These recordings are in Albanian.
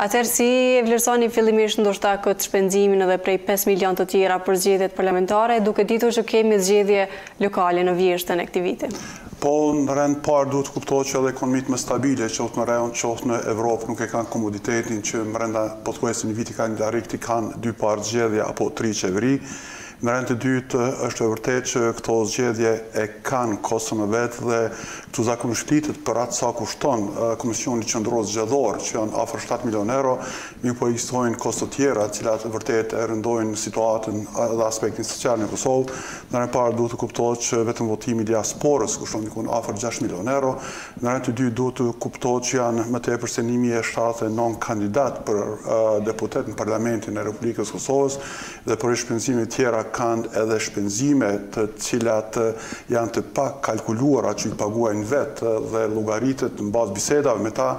Atëherë si e vlerësoni fillimisht ndoshta këtë shpenzimin edhe prej pesë milionë të tjera për zgjedhjet parlamentare, duke ditur që kemi zgjedhje lokale në vjeshtën e këtij viti? Po, në rend të parë duhet të kuptohet që edhe ekonomitë më stabile, qoftë në rajon, qoftë në Evropë, nuk e kanë komoditetin që brenda pothuajse një viti kalendarik t'i kenë dy palë zgjedhje apo tri qeveri. Në rend të dytë, është e vërtetë që këto zgjedhje e kanë koston e vet dhe këtu zakonisht flitet për atë sa kushton Komisioni Qendror Zgjedhor, që janë afër shtatë milionë euro, mirëpo ekzistojnë kosto tjera, të cilat vërtetë e rëndojnë situatën dhe aspektin social në Kosovë. Në rend të parë duhet të kuptohet që vetëm votimi i diasporës kushton dikun afër gjashtë milionë euro. Në rend të dytë duhet të kuptohet që janë më tepër se një mijë e shtatëdhjetë e nëntë kandidatë për deputet në Parlamentin e Republikës së Kosovës, Dhe përveç shpenzimeve tjera kanë edhe shpenzime të cilat janë të pakalkuluara që i paguajnë vetë dhe llogaritet në bazë të bisedave me ta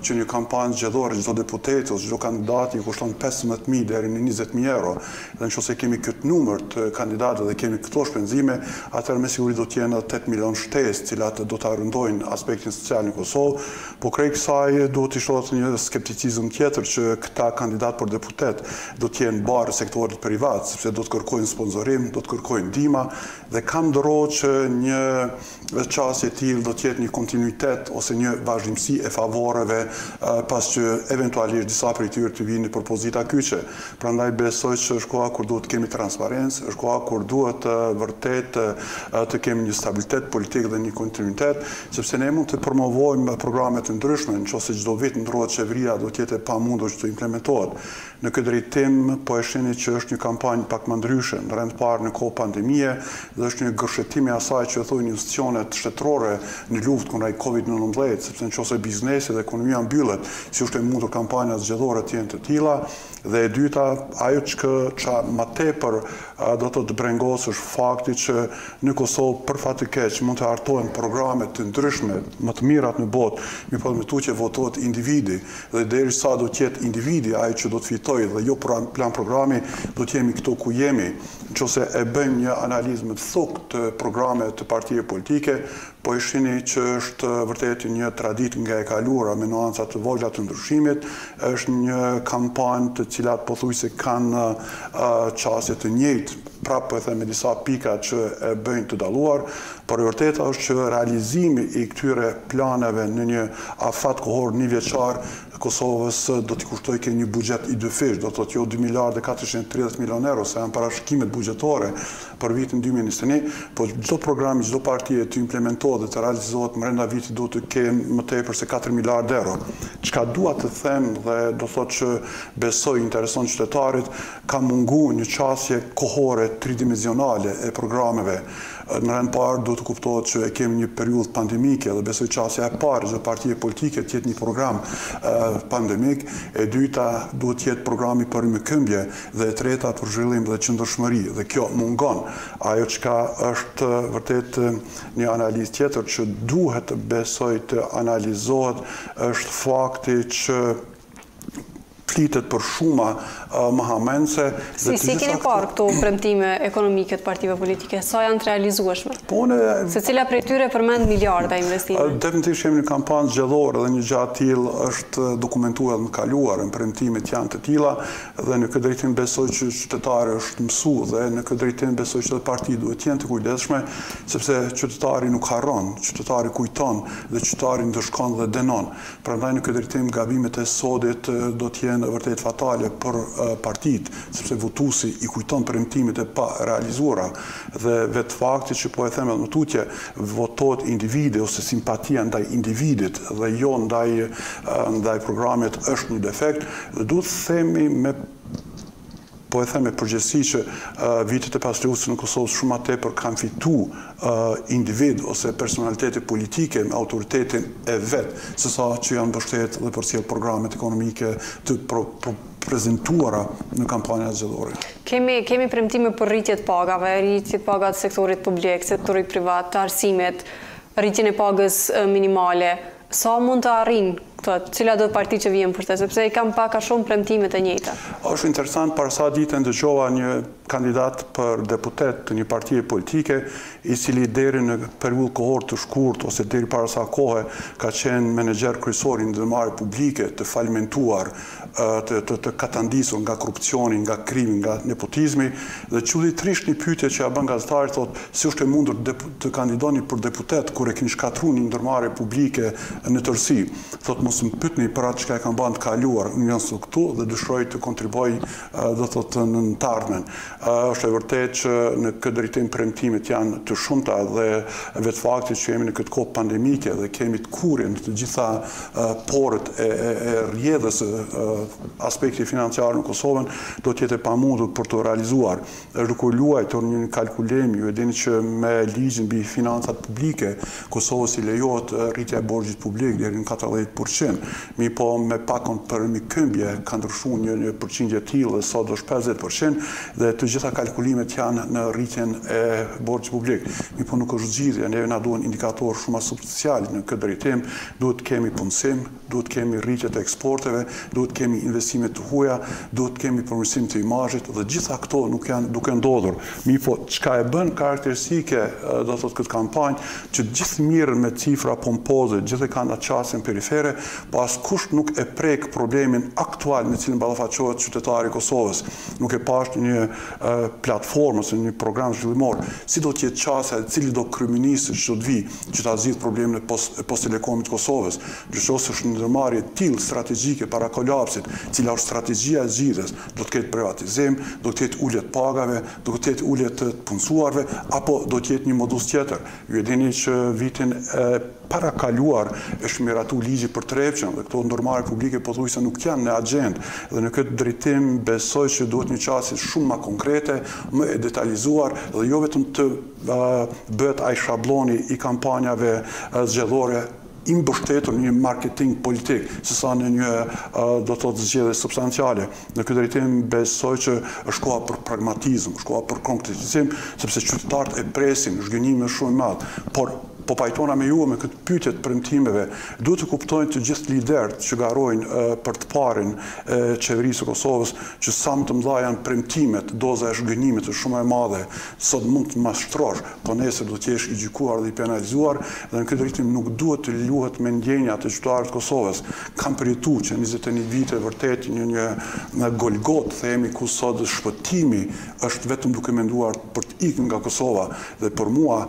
që një kampanjë zgjedhore çdo deputeti ose çdo kandidati i kushton pesëmbëdhjetë mijë deri në njëzet mijë euro dhe në qoftë se kemi këtë numër të kandidatëve dhe kemi këto shpenzime atëherë me siguri do të jenë edhe tetë milionë shtesë të cilat do ta rëndojnë aspektin social në Kosovë po krejt kësaj duhet t'i shtohet një skepticizëm tjetër që këta kandidatë për deputetë do të jenë barrë sektorit privat, sepse do të kërkojnë sponsorim, do të kërkojnë ndihma dhe kam drojë që një qasje e tillë do të jetë një kontinuitet ose një vazhdimësi e favoreve pasi që eventualisht disa prej tyre të vijnë në pozita kyçe. Prandaj besoj që është koha kur duhet të kemi transparencë, është koha kur duhet vërtet të kemi një stabilitet politik dhe një kontinuitet, sepse ne mund të promovojmë programe të ndryshme, në qoftë se çdo vit ndërrohet qeveria do të jetë e pamundur që të implementohet. Në këtë drejtim, po e shihni që është një kampanjë pak më ndryshe, në rend të parë në kohë pandemie dhe është një gërshetim i asaj që thojnë institucionet shtetërore në luftë kundra Covid nëntëmbëdhjetë, sepse në qoftë se biznesi dhe ekonomia mbyllet, si është e mundur kampanjat zgjedhore të jenë të tilla dhe e dyta, ajo çka ça më tepër do të brengosë është fakti që në Kosovë për fat të keq mund të hartohen programe të ndryshme, më të mirat në botë, mirëpo më tutje votohet individi, Dhe derisa do të jetë individi ai që do të fitojë dhe jo plan programi, do të jemi këtu ku jemi. Në qoftë se e bëjmë një analizë më të thukët të programeve të partive politike, po e shihni që është vërtet një traditë nga e kaluara me nuanca të vogla të ndryshimit, është një kampanjë të cilat pothuajse kanë qasje të njëjtë, prapë po e them me disa pika që e bëjnë të dalluar, Por e vërteta është që realizimi i këtyre planeve në një afat kohor njëvjeçar Kosovës do t'i kushtojke një buxhet i dyfishtë, do të thotë jo dy miliardë e katërqind e tridhjetë milionë euro, sa janë parashikimet buxhetore për vitin dy mijë e njëzet e një, po çdo program i çdo partie të implementohet dhe të realizohet mbrenda vitit duhet të kenë më tepër se katër miliardë euro. Çka dua të them dhe do të thotë që besoj i intereson qytetarit, ka mungu një qasje kohore tridimensionale e programeve, Në rend të parë duhet të kuptohet që e kemi një periudhë pandemike dhe besoj qasja e parë e çdo partie politike të jetë një program pandemik, e dyta duhet të jetë programi për rimëkëmbje dhe e treta për zhvillim dhe qëndrueshmëri dhe kjo mungon. Ajo çka është vërtet një analizë tjetër që duhet besoj të analizohet është fakti që flitet për shuma marramendëse. Si i keni parë këto premtime ekonomike të partive politike, sa janë të realizueshme? Po në... Secila prej tyre përmend miliarda investime? Definitivisht jemi në kampanjë zgjedhore dhe një gjë e tillë është dokumentuar në të kaluarën, premtimet janë të tilla dhe në këtë drejtim besoj që qytetari është mësu dhe në këtë drejtim besoj që edhe partitë duhet të jenë të kujdesshme, sepse qytetari nuk harron, qytetari kujton dhe qytetari ndëshkon dhe dënon. Prandaj në këtë drejtim gabimet e sodit do të jenë vërtet fatale për partitë, sepse votuesi i kujton premtimet e parealizuara dhe vetë fakti që po e them edhe më tutje, votohet individi ose simpatia ndaj individit dhe jo ndaj programit është një defekt dhe duhet të themi me Po e them me përgjegjësi që vitet e pasluftës në Kosovë shumë ma tepër kanë fitu individë ose personalitete politike me autoritetin e vet, se sa që janë mbështetë dhe përcjellë programet ekonomike të prezantuara në kampanjat zgjedhore. Kemi premtime për rritje të pagave, rritje të pagave të sektorit publik, sektorit privat, të arsimit, rritjen e pagës minimale. Sa mund të arrihen këto? Cilado parti që vjen në pushtet? Sepse i kanë pak a shumë premtimet e njëjta. Është interesant, para sa dite ndëgjova një kandidat për deputet të një partie politike, i cili deri në periudhë kohore të shkurtë ose deri para sa kohe ka qenë menaxher kryesor i një ndërmarrje publike, të falimentuar, të katandisur nga korrupsioni, nga krimi, nga nepotizmi dhe çuditërisht një pyetje që ia bën gazetari thotë si është e mundur të kandidoni për deputet kur e keni shkatrru një ndërmarrje publike në tërësi. Thotë mos më pytni për atë çka e kam ba në të kaluarën, unë jam sot këtu dhe dëshiroj të kontribuoj do thotë në të ardhmen. Është e vërtetë që në këtë drejtim premtimet janë të shumta dhe vetë fakti që jemi në këtë kohë pandemike dhe kemi tkurrje në të gjitha porët e rrjedhës së aspektit financiar në Kosovën, do të jetë e pamundur për t'u realizuar. Është duke u luajtur një kalkulim, ju e dini që me ligjin mbi financat publike, Kosovës i lejohet rritja e borxhit publik deri në katërdhjetë përqind. Mirëpo me pakon për rikëmbje ka ndryshuar një një përqindje e tillë dhe sot është pesëdhjetë përqind dhe të gjitha kalkulimet janë në rritjen e borxhit publik. Mirëpo nuk është zgjidhje, neve na duhen indikatorë shumë më substancialë në këtë drejtim, Duhet të kemi punësim, duhet të kemi rritje të eksporteve, duhet të kemi investime të huaja, duhet të kemi përmirësim të imazhit dhe gjitha këto nuk janë duke ndodhur. Mirëpo, çka e bën karakteristike, do të thotë këtë kampanjë, që të gjithë mirren me cifra pompoze, gjithë e kanë atë qasjen perifere, po askush nuk e prek problemin aktual me të cilin ballafaqohet qytetari i Kosovës. Nuk e pashë ndonjë platformë ose ndonjë program zhvillimor. Si do të jetë qasja e cilido kryeministër që do të vijë? që ta zgjidhë problemin e Posttelekomit të Kosovës, gjë që se është një ndërmarrje e tillë strategjike para kolapsit, cila është strategjia e zgjidhjes, do të ketë privatizim, do të jetë ulje e pagave, do të jetë ulje e të punësuarve, apo do të jetë një modus tjetër? Ju e dini që vitin e parakaluar është miratu ligji për Trepçën dhe këto ndërmarrje publike pothuajse nuk janë në axhendë dhe në këtë drejtim besoj që duhet një qasje shumë më konkrete, më e detalizuar dhe jo vetëm të bëhet ai shablloni i kampanjave zgjedhore i mbështetur në një marketing politik, se sa në një do të thotë zgjidhje substanciale. Në këtë drejtim besoj që është koha për pragmatizëm, është koha për konkretizim, sepse qytetarët e presin, zhgënjimi është shumë i madh. Por po pajtona me ju me këtë pyetje të premtimeve, duhet të kuptojnë të gjithë liderët që garojnë për të parin e Qeverisë së Kosovës, që sa më të mëdha janë premtimet, doza e zhgënjimit është shumë më e madhe, Sot mund të mashtrosh, po nesër do të jesh i gjykuar dhe i penalizuar dhe në këtë drejtim nuk duhet të luhet me ndjenjat e qytetarëve të Kosovës. Kan përjetu që njëzet e një vite vërtet një një një golgotë themi ku sot shpëtimi është vetëm duke menduar për të ikë nga Kosova dhe për mua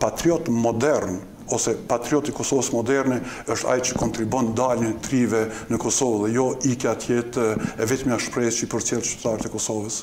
patriot modern ose patriot i Kosovës moderne është ai që kontribon ndaljen e të rive në Kosovë dhe jo ikja të jetë e vetmja shpresë që i përcjell qytetarët e Kosovës.